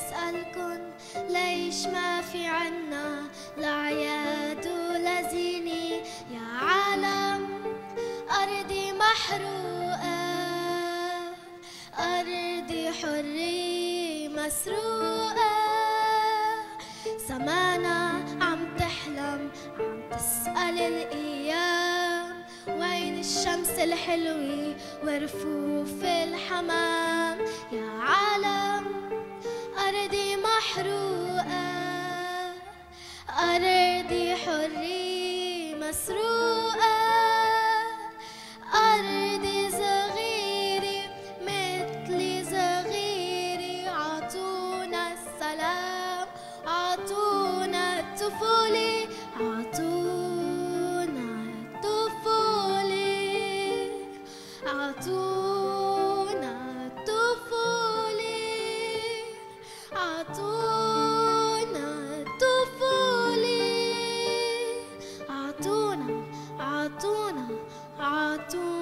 بسألكن ليش ما في عنا؟ لعياد ولزيني يا عالم أرضي محروقة. أرضي حرية مسروقة. سمانا عم تحلم عم تسأل الأيام. وين الشمس الحلوة؟ ورفوف الحمام. حري مسروقة. أرضي صغيري مثل صغيري عطونا السلام عطونا الطفولة عطونا الطفولة عطونا 做